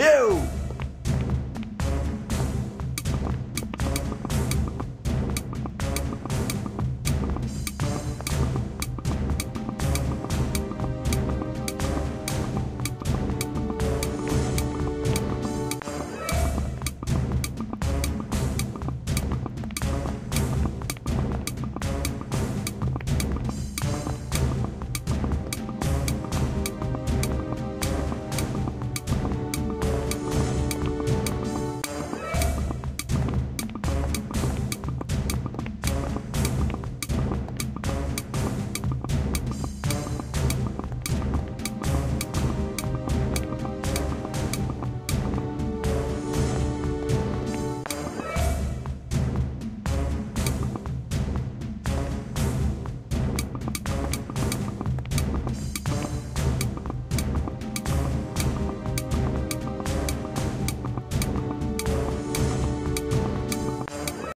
you.